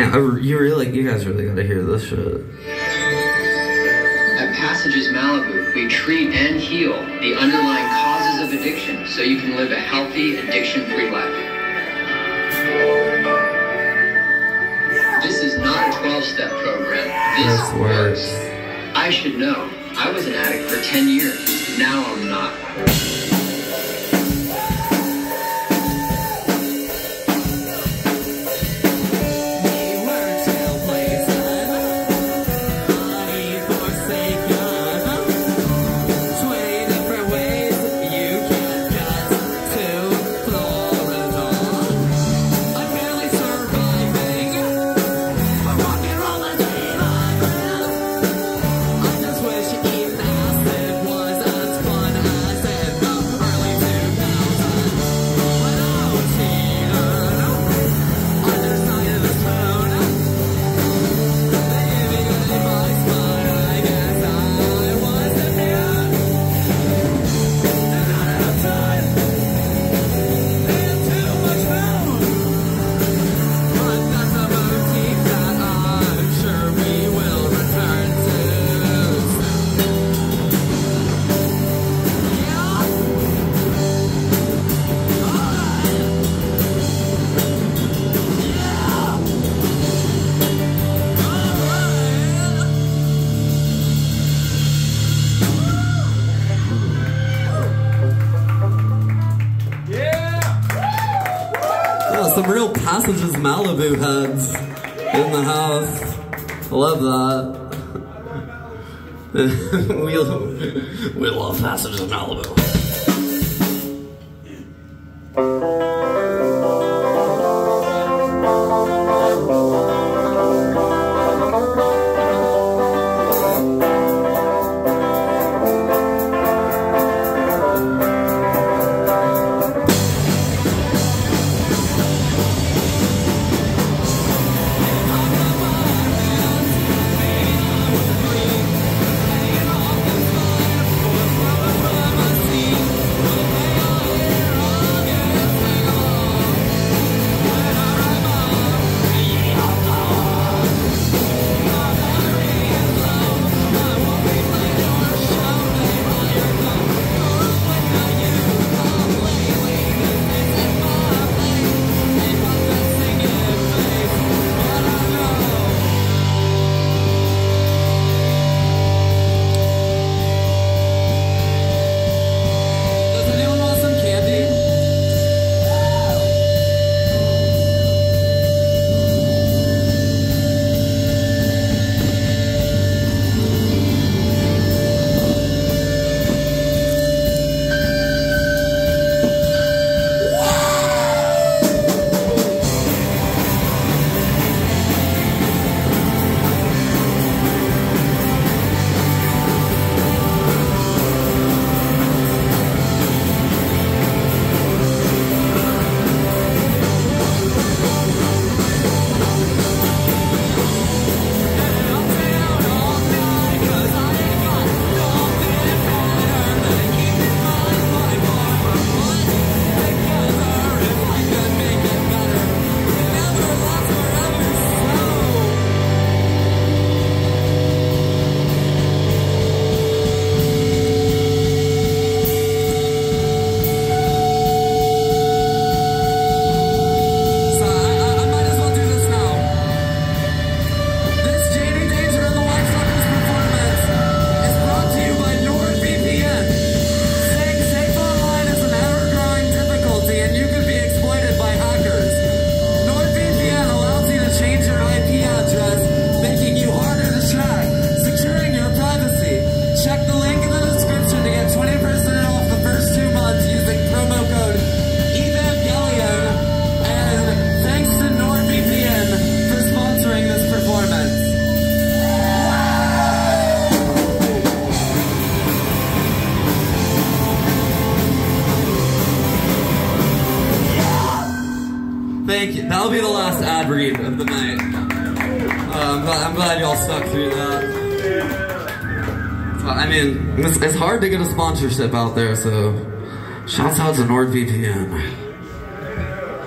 Man, I, you really, you guys really gotta hear this shit. At Passages Malibu, we treat and heal the underlying causes of addiction so you can live a healthy, addiction free life. This is not a 12 step program. This This works. I should know. I was an addict for 10 years. Now I'm not. Some real passages Malibu heads in the house. Love that. we, we love passages Malibu. Thank you. That'll be the last ad read of the night. Uh, I'm, glad, y'all stuck through that. I mean, it's, it's hard to get a sponsorship out there, so shouts out to NordVPN.